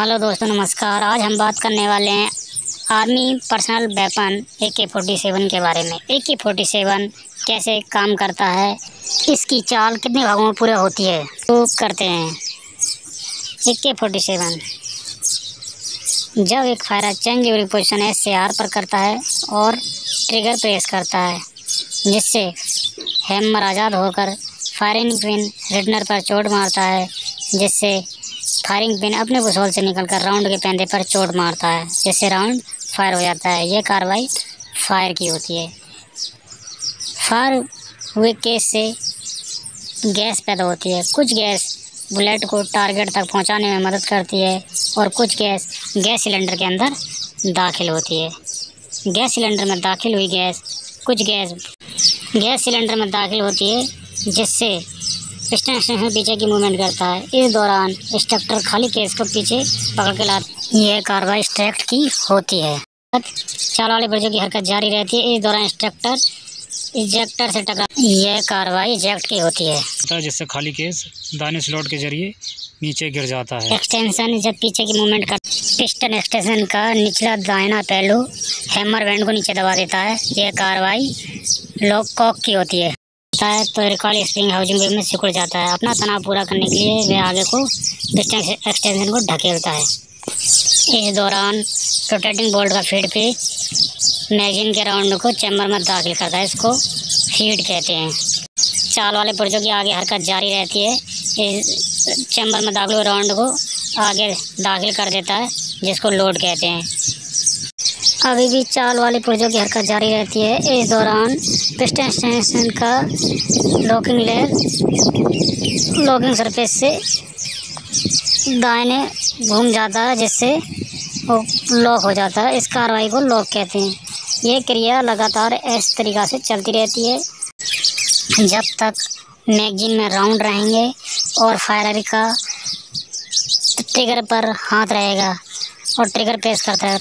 Hello दोस्तों, नमस्कार। आज हम बात करने वाले हैं आर्मी पर्सनल वेपन ए के फोर्टी सेवन के बारे में। ए के फोर्टी सेवन कैसे काम करता है, इसकी चाल कितने भागों में पूरा होती है तो करते हैं। ए के फोर्टी सेवन जब एक फायर चेंज पोजिशन एस से आर पर करता है और ट्रिगर प्रेस करता है, जिससे हैमर आज़ाद होकर फायरिंग पिन रिटनर पर चोट मारता है, जिससे फायरिंग पिन अपने बुसोल से निकलकर राउंड के पैंदे पर चोट मारता है, जिससे राउंड फायर हो जाता है। ये कार्रवाई फायर की होती है। फायर हुए केस से गैस पैदा होती है। कुछ गैस बुलेट को टारगेट तक पहुँचाने में मदद करती है और कुछ गैस गैस सिलेंडर के अंदर दाखिल होती है। गैस सिलेंडर में दाखिल हुई गैस, कुछ गैस गैस सिलेंडर में दाखिल होती है, जिससे पीछे की मूवमेंट करता है। इस दौरान इंस्ट्रक्टर खाली केस को पीछे पकड़ के लाते यह कार्रवाई स्ट्रैक्ट की होती है। चाल वाले बच्चों की हरकत जारी रहती है। इस दौरान इंस्ट्रक्टर इजेक्टर से टकरा यह कार्रवाई इजेक्ट की होती है। जिससे खाली केस दाने स्लॉट के ज़रिए नीचे गिर जाता है। एक्सटेंशन जब पीछे की मूवमेंट कर पिस्टन एक्सटेंशन का निचला दायना पहलू हैमर बैंड को नीचे दबा देता है। यह कार्रवाई लॉक कॉक की होती है। होता है तो रिकॉल स्प्रिंग हाउसिंग में सिकुड़ जाता है। अपना तनाव पूरा करने के लिए वह आगे को डिस्टेंस एक्सटेंशन को ढकेलता है। इस दौरान रोटेटिंग बोल्ट का फ़ीड पे मैगजीन के राउंड को चैम्बर में दाखिल करता है, इसको फ़ीड कहते हैं। चाल वाले पुर्जों की आगे हरकत जारी रहती है। इस चैम्बर में दाखिल राउंड को आगे दाखिल कर देता है, जिसको लोड कहते हैं। अभी भी चाल वाले पुर्जों की हरकत जारी रहती है। इस दौरान पिस्टन स्टेशन का लॉकिंग लेयर, लॉकिंग सरफेस से दाहिने घूम जाता है, जिससे वो लॉक हो जाता है। इस कार्रवाई को लॉक कहते हैं। ये क्रिया लगातार इस तरीक़ा से चलती रहती है। जब तक मैगजीन में राउंड रहेंगे और फायर का ट्रिगर पर हाथ रहेगा और ट्रिगर प्रेस करता है